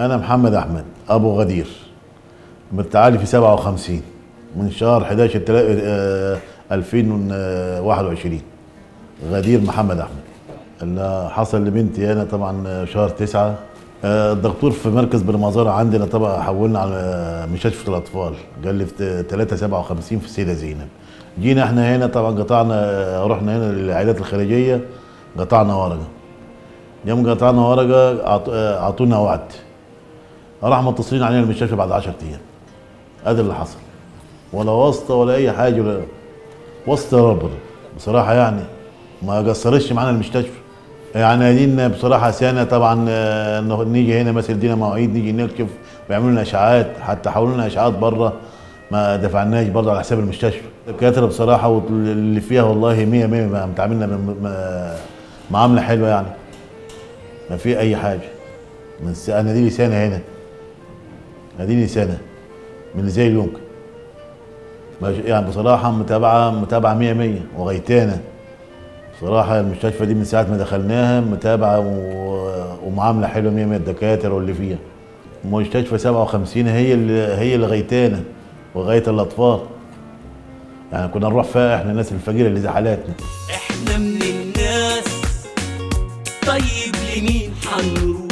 أنا محمد أحمد أبو غدير. متعالي في 57 من شهر 11 تلا- آه، 2021 غدير محمد أحمد. اللي حصل لبنتي أنا طبعا شهر 9 آه، الدكتور في مركز بالمزارع عندنا طبعا حولنا على مستشفى الأطفال. قال لي في 3 57 في السيدة زينب. جينا إحنا هنا طبعا قطعنا رحنا هنا للعيادات الخارجيه قطعنا ورقة. يوم قطعنا ورقة أعط- أعطونا وعد. راح متصلين علينا المستشفى بعد 10 أيام. هذا اللي حصل. ولا واسطة ولا أي حاجة ولا واسطة ربنا بصراحة يعني ما قصرش معانا المستشفى. يعني قاعدين بصراحة سنه طبعا آه، إنه نيجي هنا مثلا يدينا مواعيد نيجي نكشف ويعملوا لنا اشعاعات حتى حولوا لنا اشعاعات بره ما دفعناش برضه على حساب المستشفى. الدكاترة بصراحة واللي فيها والله 100 100 متعاملنا معاملة حلوة يعني. ما في أي حاجة. من أنا دي سنه هنا. اديني سنه من زي مش- يعني بصراحة متابعه متابعة 100 100 وغيتانة. بصراحة المستشفى دي من ساعة ما دخلناها متابعة و- ومعاملة حلوة 100 100 الدكاترة واللي فيها. مستشفى 57 هي اللي هي اللي غيتانة وغاية الأطفال. يعني كنا نروح فيها إحنا الناس الفقيرة اللي زي حالاتنا إحنا من الناس. طيب لمين حنروح؟